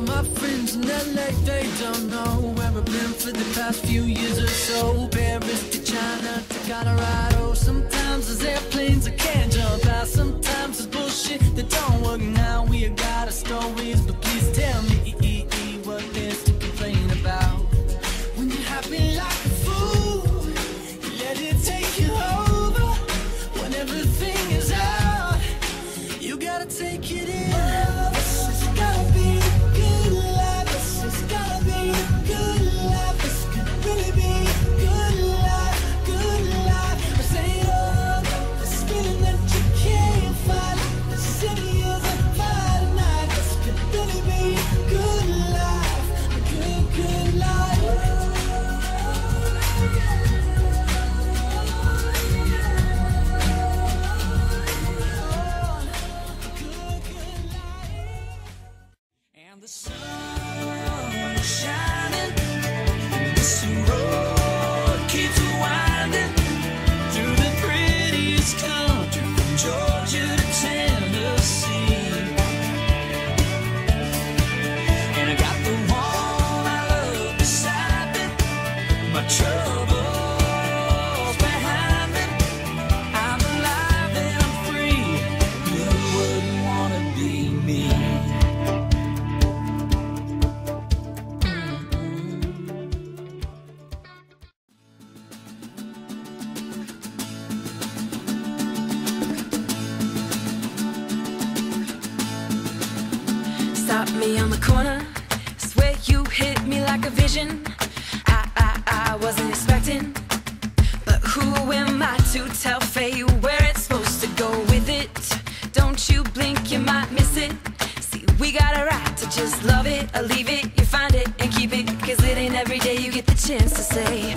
hello, my friends in LA. They don't know where I've been for the past few years or so. Paris to China to Colorado. Sometimes there's airplanes I can't jump out. Sometimes there's bullshit that don't work. Now we got our stories, but Stop me on the corner. Swear you hit me like a vision. I, I, I wasn't expecting. But who am I to tell fate where it's supposed to go with it? Don't you blink, you might miss it. See, we got a right to just love it or leave it. You find it and keep it. Cause it ain't every day you get the chance to say,